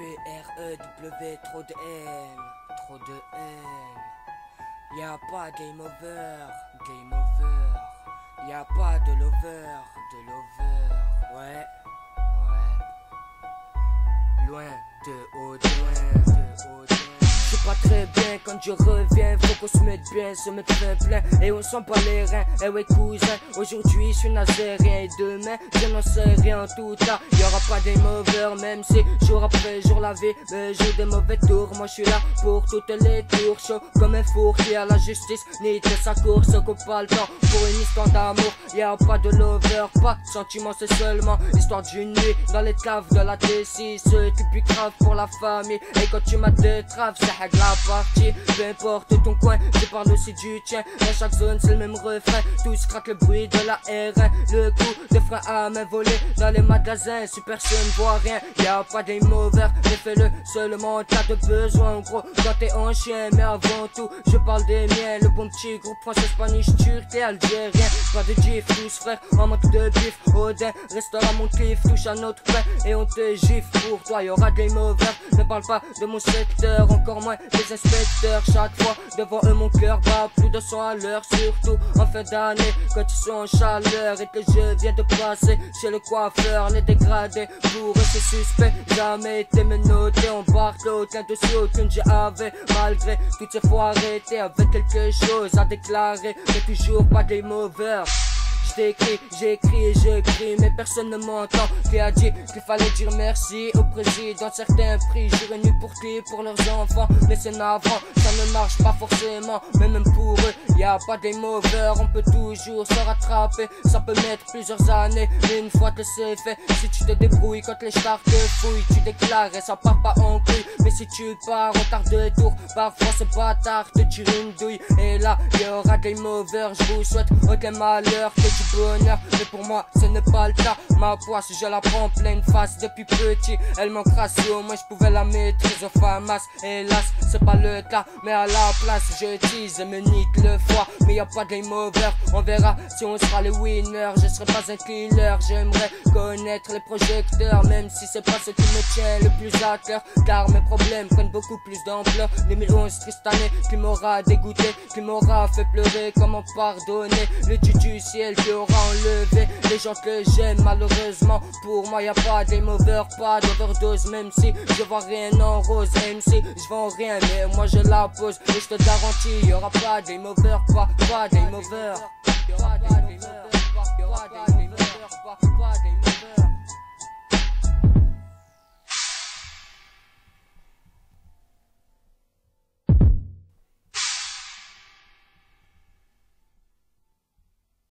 P-R-E-W, trop de haine, trop de haine. Y'a pas game over, game over. Y'a pas de lover, de lover. Ouais, ouais. Loin de haut, loin de loin. C'est pas très bien quand je reviens, faut qu'on se mette bien, se mette plein et on sent pas les reins. Eh ouais cousin, aujourd'hui je suis nazérien et demain je n'en sais rien en tout cas. Y aura pas des mauvais même si jour après jour la vie me joue des mauvais tours. Moi je suis là pour toutes les tours, chaud comme un four qui a la justice, ni de sa course, qu'on pas le temps pour une histoire d'amour. Y a pas de lover, pas de sentiment, c'est seulement histoire d'une nuit dans les caves de la T6. Ce qui plus grave pour la famille et quand tu m'as de trave, c'est la partie. Peu importe ton coin, je parle aussi du tien. Dans chaque zone, c'est le même refrain. Tous craquent le bruit de la R1. Le coup de frein à main volée dans les magasins. Si personne voit rien, y a pas des over. Mais fais-le seulement, t'as de besoin. Gros, quand t'es en chien, mais avant tout, je parle des miens. Le bon petit groupe français, spanish, turc et algérien. Pas de gif, tous frères, en mode de bif. Odin, restaurant mon kiff, touche à notre frère et on te gifle. Pour toi, y aura des over. Ne parle pas de mon secteur, encore moins les inspecteurs chaque fois devant eux mon cœur bat. Plus de 100 à l'heure surtout en fin d'année. Quand ils sont en chaleur et que je viens de passer chez le coiffeur. Les dégradés pour eux c'est suspect. Jamais été menotté. En barque aucun dessus aucune j'avais malgré toutes ces fois arrêté avec quelque chose à déclarer. Mais toujours pas des mauvais J'écris, j'écris et j'écris, mais personne ne m'entend. Qui a dit qu'il fallait dire merci au président. Certains prix, j'irai nu pour qui, pour leurs enfants. Mais c'est navrant, ne marche pas forcément. Mais même pour eux, y a pas des mauvais. On peut toujours se rattraper. Ça peut mettre plusieurs années, une fois que c'est fait, si tu te débrouilles quand les stars te fouillent, tu déclares ça part pas en couille. Mais si tu pars en quart de tour, parfois ce bâtard te tire une douille. Et là, y aura des mauvais. Je vous souhaite aucun malheur bonheur Mais pour moi ce n'est pas le cas Ma poisse je la prends pleine face depuis petit Elle si au moins je pouvais la maîtriser famas Hélas c'est pas le cas Mais à la place je tease me nique le foie Mais y a pas de game over On verra si on sera les winners Je serai pas un killer J'aimerais connaître les projecteurs Même si c'est pas ce qui me tient le plus à cœur. Car mes problèmes prennent beaucoup plus d'ampleur. 2011 triste année qui m'aura dégoûté Qui m'aura fait pleurer. Comment pardonner Le dieu du ciel qui aura enlevé les gens que j'aime? Malheureusement Pour moi y a pas des mauvais, pas d'overdose. Même si je vois rien en rose MC je vends rien mais moi je la pose Et je te garantis y aura pas des mauvais, pas, pas des mauvais. Pas des mauvais, pas des mauvais, pas des mauvais